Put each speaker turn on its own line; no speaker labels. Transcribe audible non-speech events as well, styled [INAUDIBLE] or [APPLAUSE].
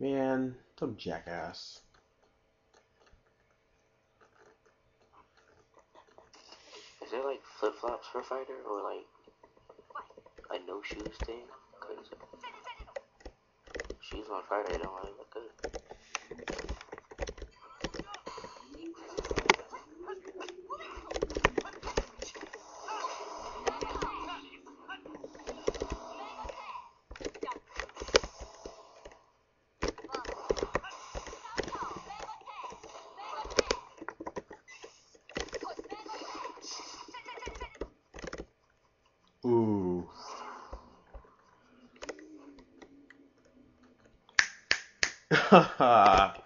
Man, some jackass.
Is there like flip flops for fighter or like a no shoes thing? Cause shoes on fighter don't really look good.
Ooh. [LAUGHS] [LAUGHS]